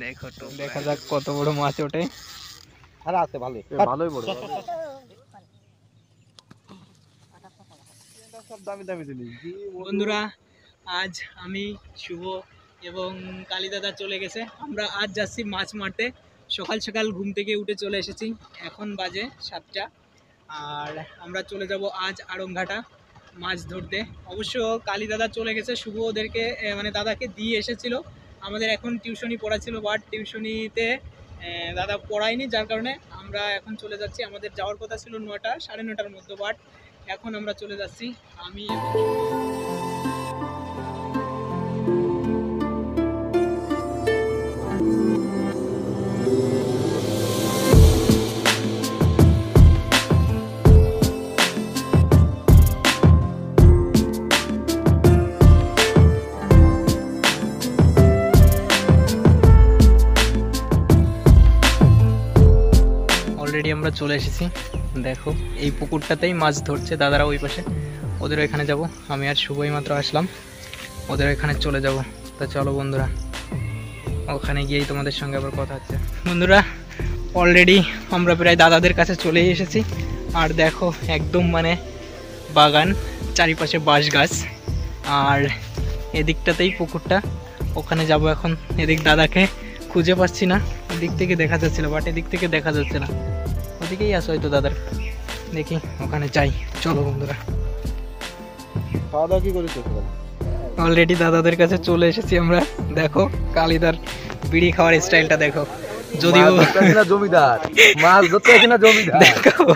দেখো তো। দেখা যাক কত বড় মাছ ওঠে। আরে আছে ভালোই। ভালোই বড় বন্ধুরা আজ আমি শুভ এবং কালী দাদা চলে গেছে। আমরা আজ যাচ্ছি মাছ মারতে। সকাল সকাল ঘুম থেকে উঠে চলে এসেছি। এখন বাজে সাতটা। আর আমরা চলে যাব আজ আড়ংঘাটা মাছ ধরতে। অবশ্য কালী দাদা চলে গেছে, শুভ ওদেরকে মানে দাদাকে দিয়ে এসেছিল। আমাদের এখন টিউশনি পড়াচ্ছিল বাট টিউশনিতে দাদা পড়ায়নি, যার কারণে আমরা এখন চলে যাচ্ছি। আমাদের যাওয়ার কথা ছিল নটা সাড়ে নটার মধ্যে বাট এখন আমরা চলে যাচ্ছি। আমি চলে এসেছি। দেখো, এই পুকুরটাতেই মাছ ধরছে দাদারা ওই পাশে। ওদের এখানে যাব। আমি আর শুভই মাত্র আসলাম। ওদের এখানে চলে যাব। তা চলো বন্ধুরা, ওখানে গিয়েই তোমাদের সঙ্গে আবার কথা হচ্ছে। বন্ধুরা অলরেডি আমরা প্রায় দাদাদের কাছে চলে এসেছি। আর দেখো, একদম মানে বাগান, চারিপাশে বাঁশ গাছ আর এদিকটাতেই পুকুরটা। ওখানে যাব এখন। এদিক দাদাকে খুঁজে পাচ্ছি না। এদিক থেকে দেখা যাচ্ছিল বাট এদিক থেকে দেখা যাচ্ছে না। ওদিকেই আসো হয়তো দাদার। দেখি ওখানে যাই। চলো বন্ধুরা। খাওয়া দাওয়া কি করেছ অলরেডি দাদাদের কাছে চলে এসেছি আমরা। দেখো কালিদার বিড়ি খাওয়ার স্টাইলটা দেখো। যদিও জমিদার। মাছ ধরতে জমিদার। দেখো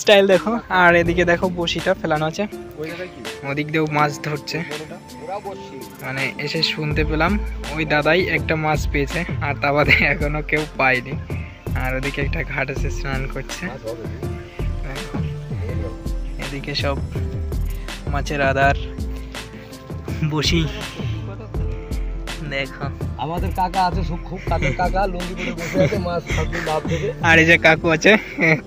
স্টাইল দেখো। আর এদিকে দেখো বসিটা ফেলানো আছে। ওদিক দিয়েও মাছ ধরছে। মানে এসে শুনতে পেলাম ওই দাদাই একটা মাছ পেয়েছে আর তা বাদে এখনও কেউ পায়নি। আর ওদিকে একটা ঘাট আছে স্নান করছে। এদিকে সব মাছের আদার বসি। দেখো। আমাদের কাকা আছে খুব কাকা লুঙ্গি পরে বসে আছে মাছ লাভ থেকে। আর এই যে কাকু আছে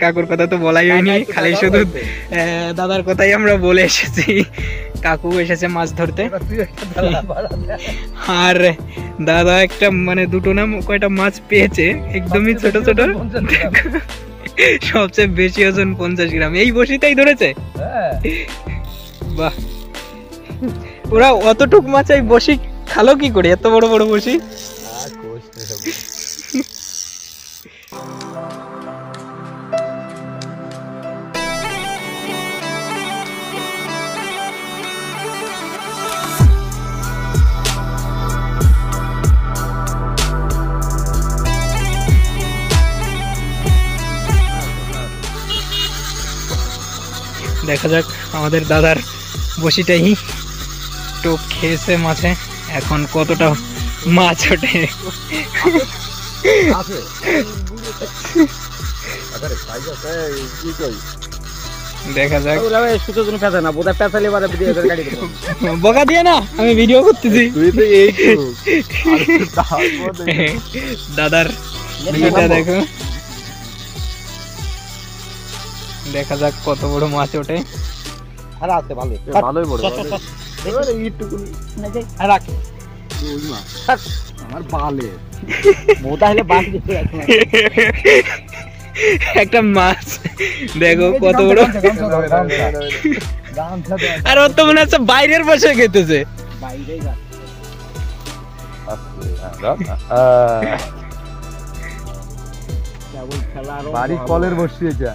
কাকুর কথা তো বলাই হয়নি খালি শুধু দাদার কথাই আমরা বলে এসেছি। কাকু এসেছে মাছ ধরতে। আর দাদা একটা মানে দুটো না কয়টা মাছ পেয়েছে একদমই ছোট ছোট সবচেয়ে বেশি ওজন পঞ্চাশ গ্রাম। এই বসিটাই ধরেছে? হ্যাঁ। বাহ। ওরা অতটুক মাছ এই বসি খালো কি করে এত বড় বড় বসি। দেখা যাক আমাদের দাদার বসিটাই টোপ খেয়েছে মাছে এখন কতটা মাছ ওঠে? দেখা যাক। ওরা ওই সুতো জন্য পেঁচা না বোধহয় পেঁচালে বাদে দিয়ে বকা না আমি ভিডিও করতেছি। তুই তো দাদার ভিডিওটা দেখো। দেখা। যাক কত বড় মাছ ওঠে। আরে আছে ভালোই। ভালোই বড় রাখ। আমার বালে। মোটা হলে বাঁশ একটা মাছ। দেখো কত বড়। আর ওর তো মনে হচ্ছে বাইরের বসে খেতেছে। বাড়ি কলের বসিয়েছে।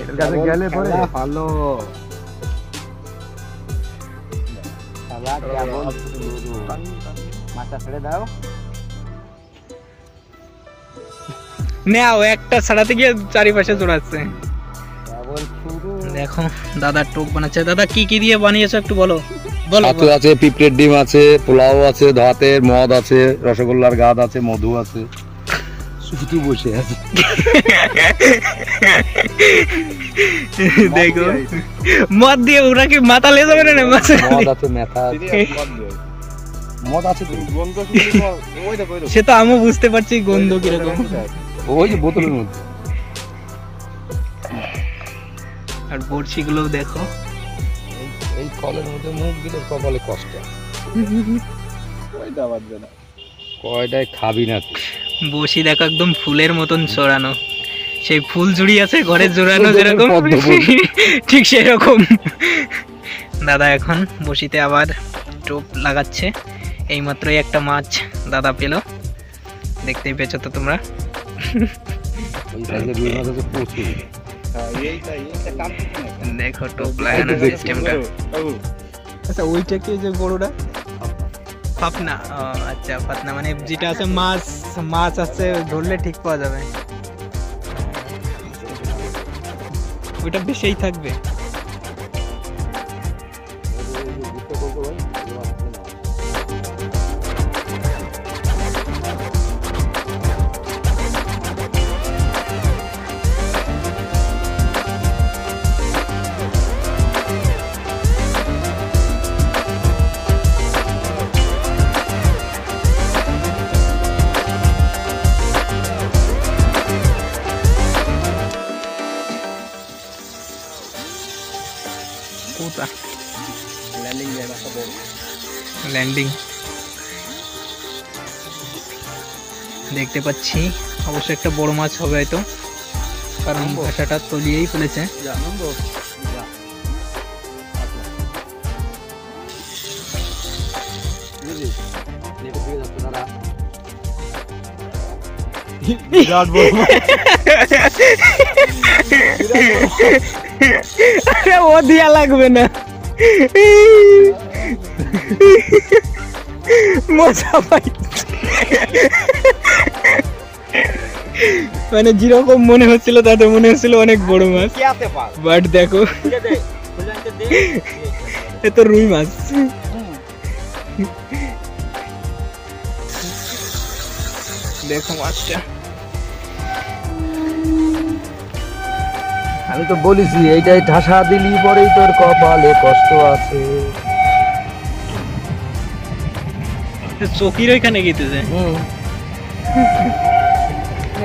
এটার কাছে গেলে পরে। ভালো। ছেড়ে দাও নেও একটা ছাড়াতে গিয়ে চারিপাশে জোড়াচ্ছে দেখো দাদা টোপ বানাচ্ছে। দাদা কি কি দিয়ে বানিয়েছো একটু বলো? বলো আছে পিঁপড়ের ডিম আছে পোলাও আছে ভাতের মদ আছে রসগোল্লার গাদ আছে মধু আছে। শুধু বসে আছে। দেখো। মদ দিয়ে ওরা কি মাথা লে যাবে না মাছ মদ আছে মেথা আছে। মদ আছে। গন্ধ শুনলি ওই দেখো ওই দেখো। সে তো আমিও বুঝতে পারছি গন্ধ কীরকম। ওই যে বোতলের মধ্যে। আর বড়শি গুলো দেখো। এই কলের মধ্যে মুখ দিলে কপালে কষ্ট। ওই কয়টায় খাবি না তুই? বসি দেখো একদম ফুলের মতন চড়ানো সেই ফুল জুড়ি আছে ঘরে জোড়ানো যেরকম। ঠিক সেরকম। দাদা এখন বসিতে আবার টোপ লাগাচ্ছে। এইমাত্রই একটা মাছ দাদা পেল। দেখতেই পেয়েছ তো তোমরা? দেখো টোপ লাগানোর সিস্টেমটা আচ্ছা ওইটা কি যে বড়টা? ফাপনা ও, আচ্ছা ফাতনা মানে যেটা আছে মাছ মাছ আছে ধরলে ঠিক পাওয়া যাবে। ওইটা বেশিই থাকবে। ল্যান্ডিং দেখতে পাচ্ছি। অবশ্যই একটা বড় মাছ হবে হয়তো। কারণ ভাষাটা তলিয়েই ফেলেছে। ও দিয়া লাগবে না। মজা পাই। মানে যেরকম মনে হচ্ছিল তাতে মনে হচ্ছিল অনেক বড় মাছ। বাট দেখো এ তো রুই মাছ। দেখো মাছটা। আমি তো বলেছি এইটাই ঠাসা দিলি পরেই তোর কপালে কষ্ট আছে। চকির ওইখানে গিয়েছে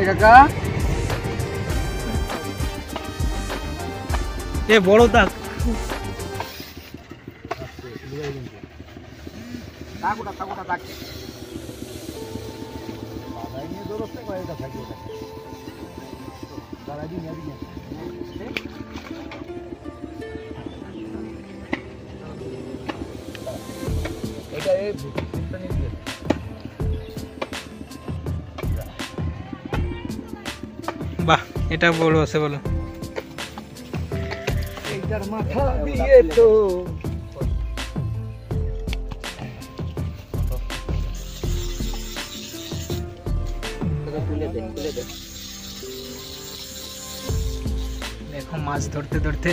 কাকা। এ বড় কাক এটা বাহ এটা বড় আছে বলো। মাথা দিয়ে তো। দেখো মাছ ধরতে ধরতে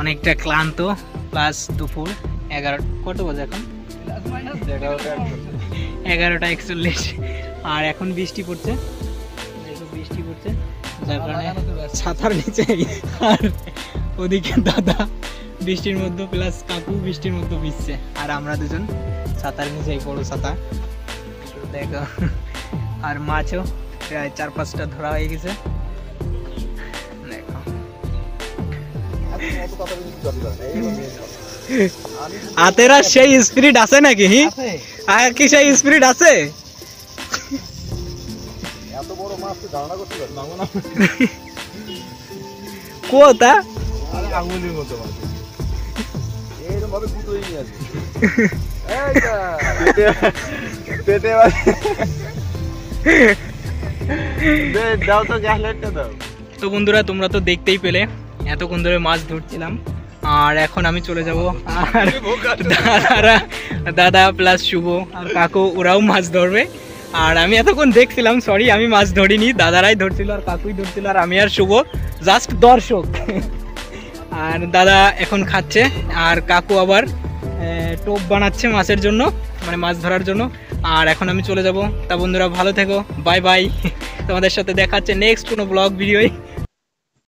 অনেকটা ক্লান্ত প্লাস দুপুর এগারো কত বাজে এখন? এগারোটা একচল্লিশ। আর এখন বৃষ্টি পড়ছে। বৃষ্টি পড়ছে। যার কারণে ছাতার নিচে আর ওদিকে দাদা বৃষ্টির মধ্যে প্লাস কাকু বৃষ্টির মধ্যে ভিজছে। আর আমরা দুজন ছাতার নিচে, এই বড় ছাতা। দেখো, আর মাছও প্রায় চার পাঁচটা ধরা হয়ে গেছে। দেখো। আর সেই স্পিরিট আছে নাকি? আর কি সেই স্পিরিট আছে? এত বড় মাছ তুই ধারণা করতে পারবি না কোথা আরে আঙুলের মতো দাও তো তো বন্ধুরা তোমরা তো দেখতেই পেলে এতক্ষণ ধরে মাছ ধরছিলাম। আর এখন আমি চলে যাব। আর দাদারা দাদা প্লাস শুভ আর কাকু ওরাও মাছ ধরবে। আর আমি এতক্ষণ দেখছিলাম সরি আমি মাছ ধরিনি দাদারাই ধরছিল আর কাকুই ধরছিল আর আমি আর শুভ জাস্ট দর্শক। আর দাদা এখন খাচ্ছে আর কাকু আবার টোপ বানাচ্ছে মাছের জন্য মানে মাছ ধরার জন্য। আর এখন আমি চলে যাব। তা বন্ধুরা ভালো থেকো বাই বাই তোমাদের সাথে দেখাচ্ছে নেক্সট কোনো ব্লগ ভিডিওই